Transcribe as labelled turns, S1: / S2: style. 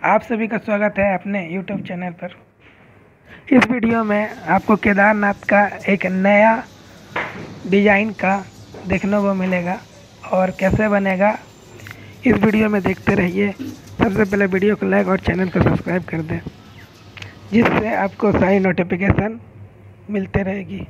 S1: आप सभी का स्वागत है अपने YouTube चैनल पर। इस वीडियो में आपको केदारनाथ का एक नया डिज़ाइन का देखने को मिलेगा और कैसे बनेगा, इस वीडियो में देखते रहिए। सबसे पहले वीडियो को लाइक और चैनल को सब्सक्राइब कर दें, जिससे आपको सारी नोटिफिकेशन मिलते रहेगी।